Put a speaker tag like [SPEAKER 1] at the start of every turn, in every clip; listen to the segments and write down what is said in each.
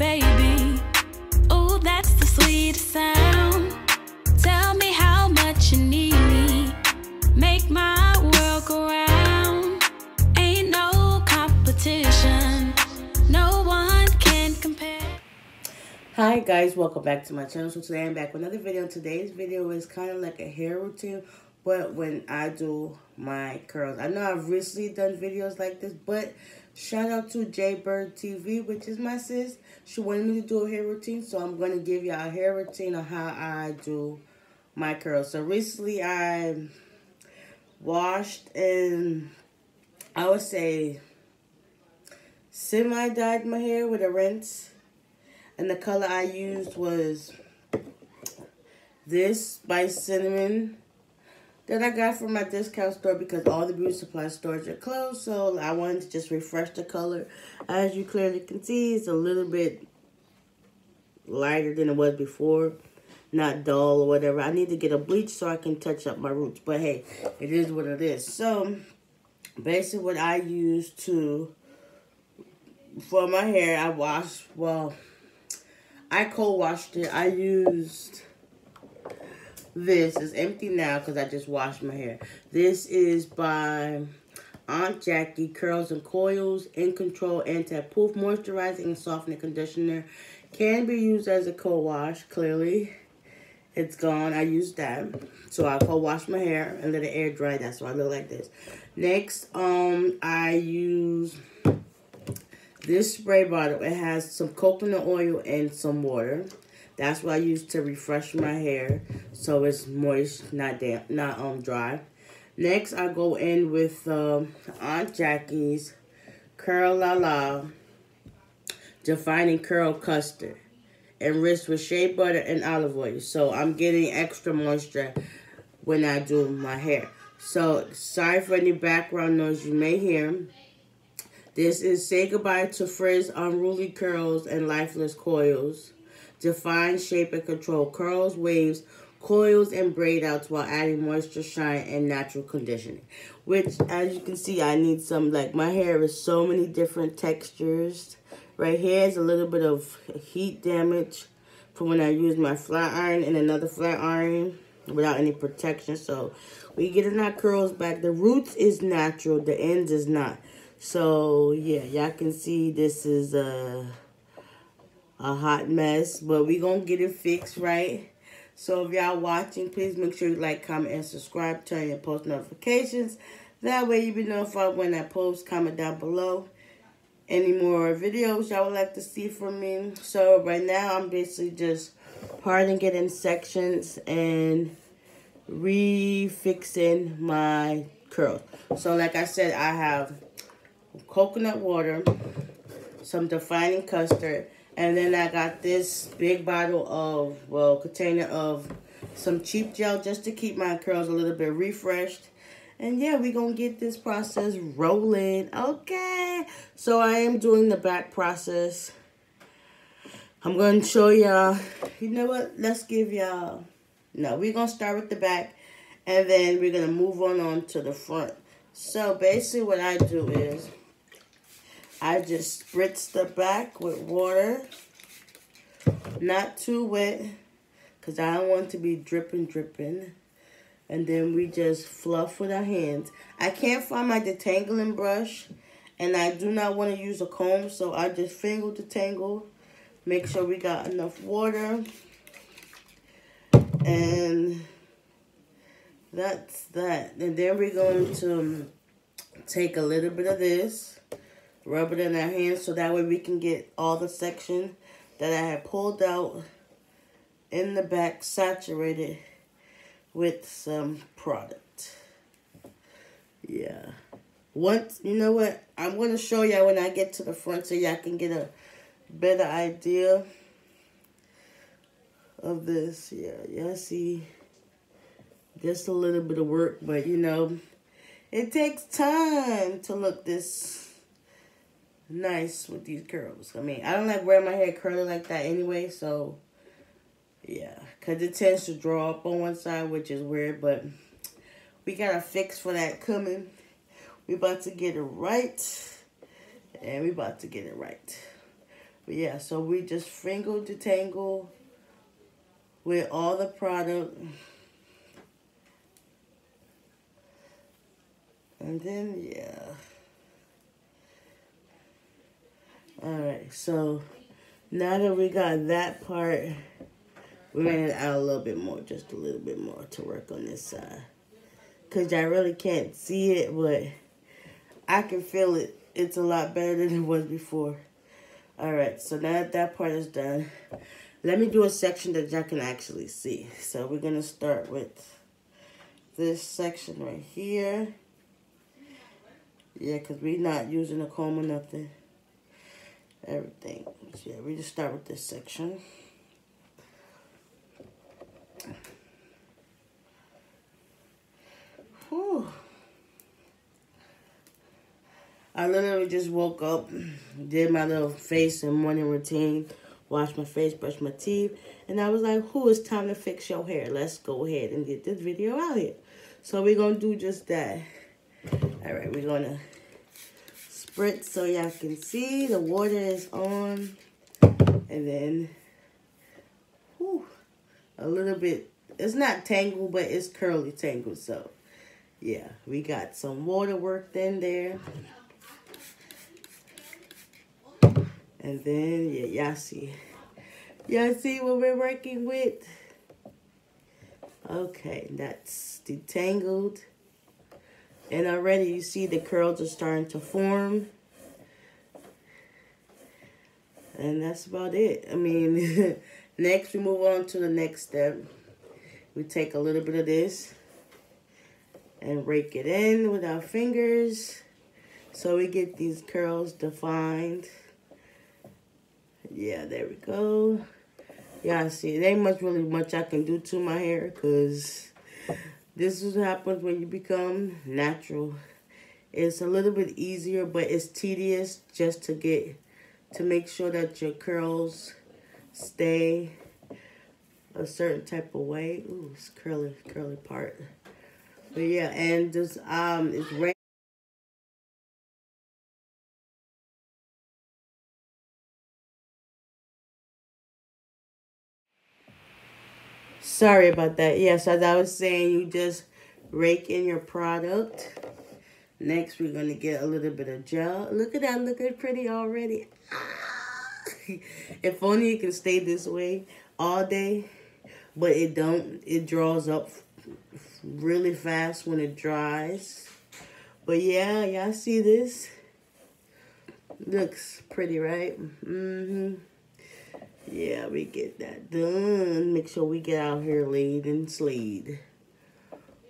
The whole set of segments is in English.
[SPEAKER 1] baby. Oh, that's the sweetest sound. Tell me how much you need me. Make my world go round. Ain't no competition. No one can compare.
[SPEAKER 2] Hi guys, welcome back to my channel. So today I'm back with another video. Today's video is kind of like a hair routine, but when I do my curls. I know I've recently done videos like this, but shout out to Jaybird TV, which is my sis. She wanted me to do a hair routine, so I'm going to give y'all a hair routine on how I do my curls. So recently I washed and I would say semi-dyed my hair with a rinse and the color I used was this by Cinnamon that I got from my discount store because all the beauty supply stores are closed. So I wanted to just refresh the color. As you clearly can see, it's a little bit lighter than it was before. Not dull or whatever. I need to get a bleach so I can touch up my roots. But hey, it is what it is. So basically what I use to, for my hair, I wash, well, I co-washed it. I used this. is empty now because I just washed my hair. This is by Aunt Jackie Curls and Coils In Control Anti-Poof Moisturizing and Softening Conditioner. Can be used as a co-wash, clearly. It's gone. I used that. So I co-wash my hair and let it air dry. That's why I look like this. Next, um, I use this spray bottle, it has some coconut oil and some water. That's what I use to refresh my hair so it's moist, not damp, not um dry. Next, I go in with um, Aunt Jackie's Curl La La Defining Curl Custard. Enriched with shea butter and olive oil. So I'm getting extra moisture when I do my hair. So sorry for any background noise you may hear. This is Say Goodbye to Frizz Unruly Curls and Lifeless Coils. Define, shape, and control curls, waves, coils, and braid outs while adding moisture, shine, and natural conditioning. Which, as you can see, I need some, like, my hair is so many different textures. Right here is a little bit of heat damage from when I used my flat iron and another flat iron without any protection. So, we getting our curls back. The roots is natural. The ends is not. So, yeah, y'all can see this is a, a hot mess, but we going to get it fixed, right? So, if y'all watching, please make sure you like, comment, and subscribe. Turn your post notifications. That way you'll be notified when I post. Comment down below any more videos y'all would like to see from me. So, right now, I'm basically just parting it in sections and refixing my curls. So, like I said, I have coconut water, some defining custard, and then I got this big bottle of, well, container of some cheap gel just to keep my curls a little bit refreshed. And yeah, we're going to get this process rolling. Okay. So I am doing the back process. I'm going to show y'all. You know what? Let's give y'all. No, we're going to start with the back. And then we're going to move on, on to the front. So basically what I do is I just spritz the back with water. Not too wet. Because I don't want to be dripping, dripping. And then we just fluff with our hands. I can't find my detangling brush. And I do not want to use a comb. So I just finger detangle. Make sure we got enough water. And that's that. And then we're going to take a little bit of this rub it in our hands so that way we can get all the section that I have pulled out in the back saturated with some product. Yeah. Once, you know what? I'm going to show y'all when I get to the front so y'all can get a better idea of this. Yeah, y'all see just a little bit of work, but you know, it takes time to look this nice with these curls. I mean, I don't like wearing my hair curly like that anyway, so yeah. Because it tends to draw up on one side, which is weird, but we got a fix for that coming. We about to get it right, and we about to get it right. But yeah, so we just finger detangle with all the product. And then, yeah. Alright, so now that we got that part, we're going to add a little bit more, just a little bit more to work on this side. Because I really can't see it, but I can feel it. It's a lot better than it was before. Alright, so now that that part is done, let me do a section that y'all can actually see. So we're going to start with this section right here. Yeah, because we're not using a comb or nothing. Everything. So yeah, we just start with this section. Whew. I literally just woke up, did my little face and morning routine, washed my face, brushed my teeth, and I was like, who is time to fix your hair? Let's go ahead and get this video out here. So we're going to do just that. All right, we're going to spritz so y'all can see the water is on. And then, whew, a little bit, it's not tangled, but it's curly tangled. So, yeah, we got some water worked in there. And then, yeah, y'all see. Y'all see what we're working with? Okay, that's detangled. And already you see the curls are starting to form. And that's about it. I mean, next we move on to the next step. We take a little bit of this and rake it in with our fingers so we get these curls defined. Yeah, there we go. Yeah, see, it ain't much really much I can do to my hair because this is what happens when you become natural. It's a little bit easier, but it's tedious just to get, to make sure that your curls stay a certain type of way. Ooh, it's curly, curly part. But yeah, and just, um, it's rain. Sorry about that. Yes, as I was saying, you just rake in your product. Next, we're going to get a little bit of gel. Look at that looking pretty already. if only it can stay this way all day. But it don't. It draws up really fast when it dries. But yeah, y'all see this? Looks pretty, right? Mm-hmm. Yeah, we get that done. Make sure we get out here laid and sleed.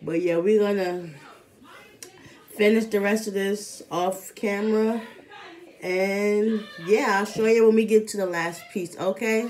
[SPEAKER 2] But yeah, we're gonna finish the rest of this off camera. And yeah, I'll show you when we get to the last piece, okay?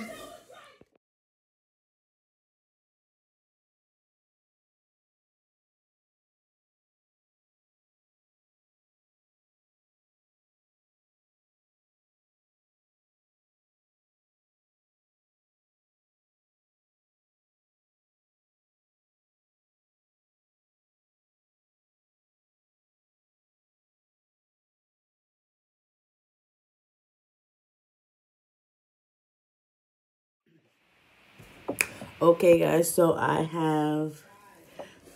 [SPEAKER 2] Okay, guys, so I have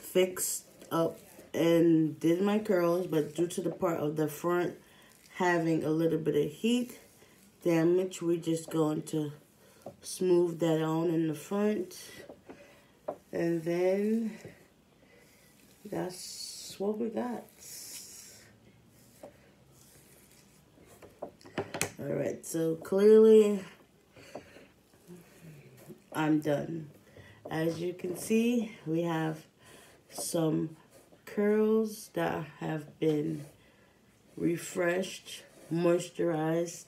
[SPEAKER 2] fixed up and did my curls, but due to the part of the front having a little bit of heat damage, we're just going to smooth that on in the front. And then that's what we got. All right, so clearly I'm done. As you can see, we have some curls that have been refreshed, moisturized,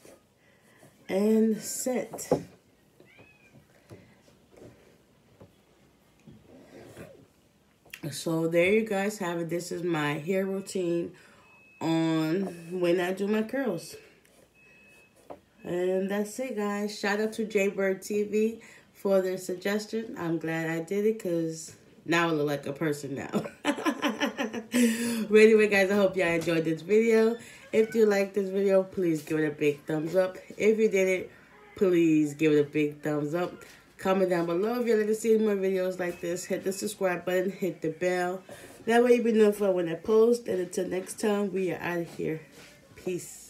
[SPEAKER 2] and set. So there you guys have it. This is my hair routine on when I do my curls. And that's it, guys. Shout out to Jaybird TV for their suggestion. I'm glad I did it because now I look like a person now. but anyway, guys, I hope y'all enjoyed this video. If you like this video, please give it a big thumbs up. If you did it, please give it a big thumbs up. Comment down below if you'd like to see more videos like this. Hit the subscribe button, hit the bell. That way you'll be notified when I post. And until next time, we are out of here. Peace.